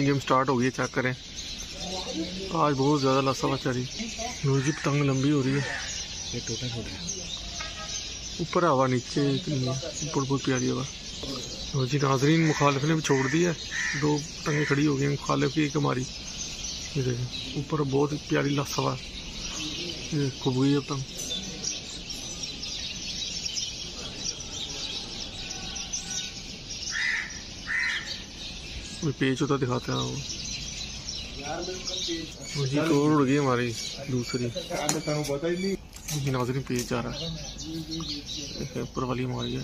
Game start हो गई है चेक करें। आज बहुत ज़्यादा लसा हुआ चरी जी पतंग लंबी हो रही है। ये टूटा फूटा है ऊपर हवा नीचे ऊपर बहुत प्यारी हवा। जी नाजरीन मुखालिफ ने भी छोड़ दी है। दो पतंगे खड़ी हो गई मुखालिफ की एक हमारी। ये देखें ऊपर बहुत प्यारी लस हवा ये खूब गई है पतंग अभी पेज होता दिखाते हैं। वो जी तोड़ उड़ गई हमारी दूसरी। पता ही जी नाजरीन पेच आ रहा है। ऊपर वाली हमारी है।